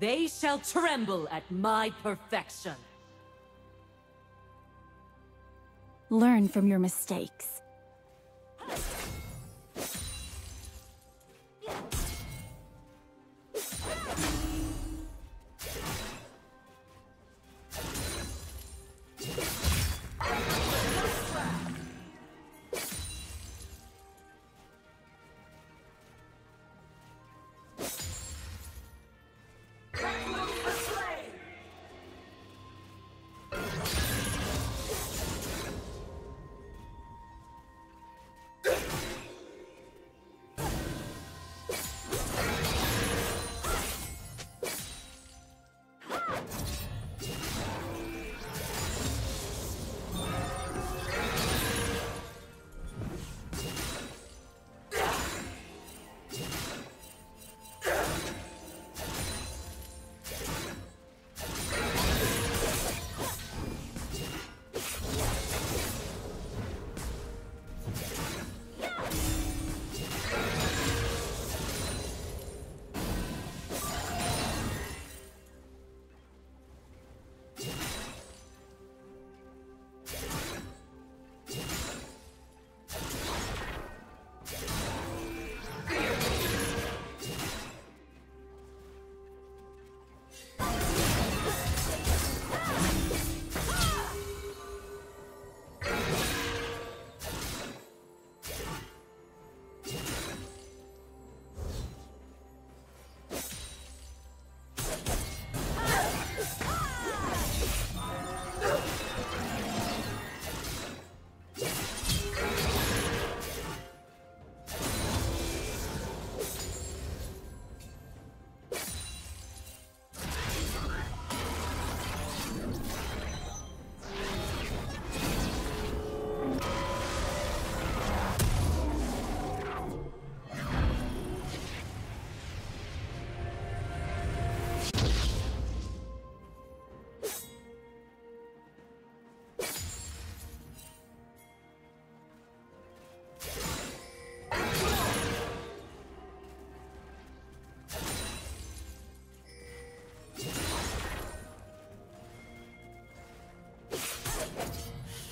They shall tremble at my perfection. Learn from your mistakes.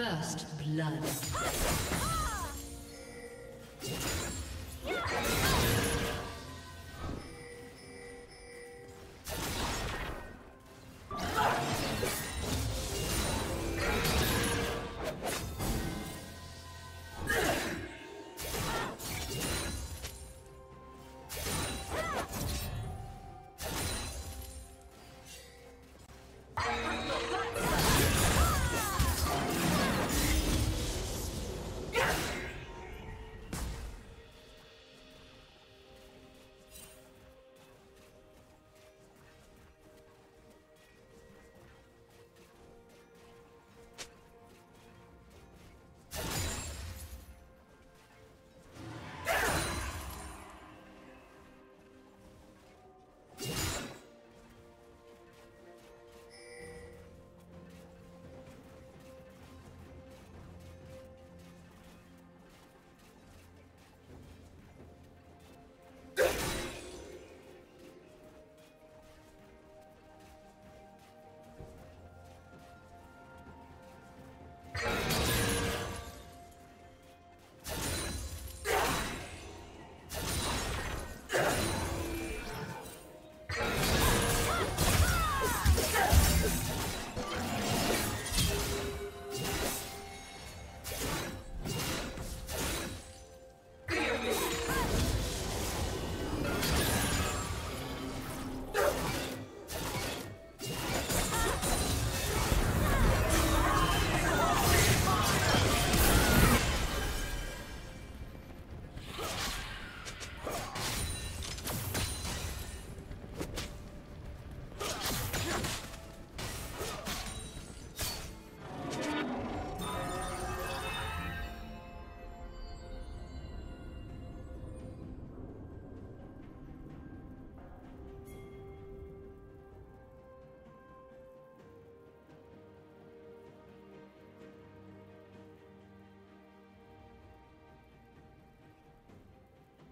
First blood.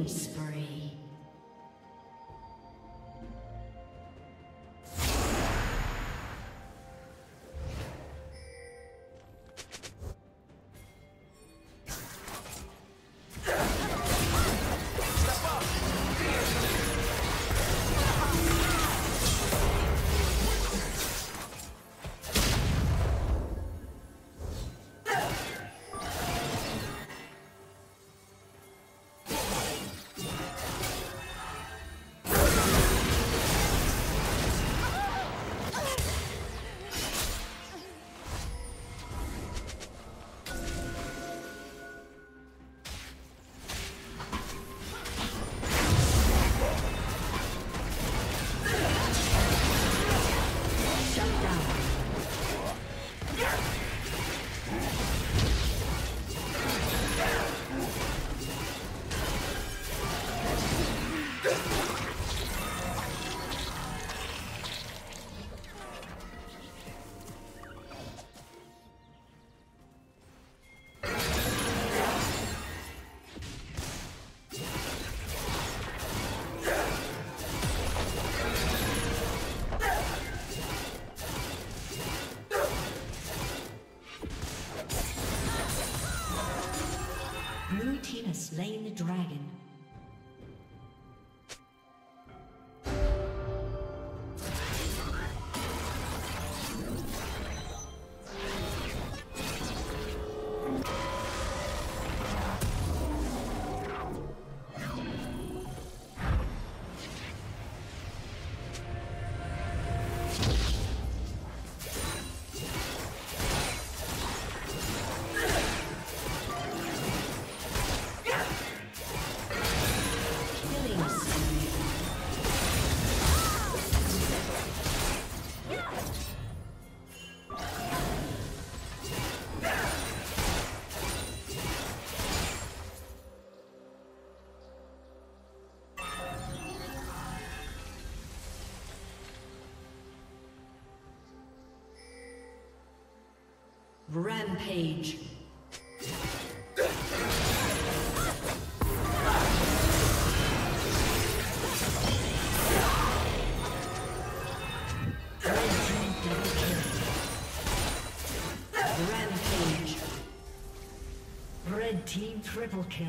Killing spree. Rampage. Rampage. Red team triple kill.